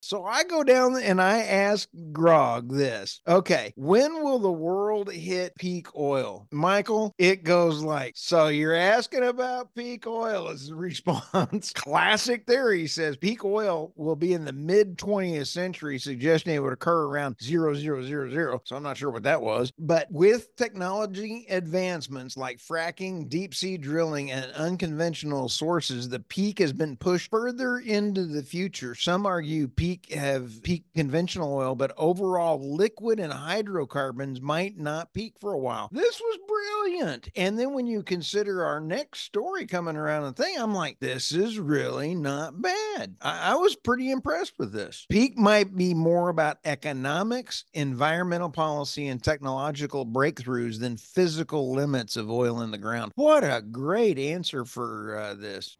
So I go down and I ask Grok this. Okay, when will the world hit peak oil? Michael, it goes like, so you're asking about peak oil is the response. Classic theory says peak oil will be in the mid 20th century, suggesting it would occur around 0000. So I'm not sure what that was. But with technology advancements like fracking, deep sea drilling, and unconventional sources, the peak has been pushed further into the future. Some argue peak peak have peaked conventional oil, but overall liquid and hydrocarbons might not peak for a while. This was brilliant. And then when you consider our next story coming around the thing, I'm like, this is really not bad. I, I was pretty impressed with this. Peak might be more about economics, environmental policy, and technological breakthroughs than physical limits of oil in the ground. What a great answer for uh, this.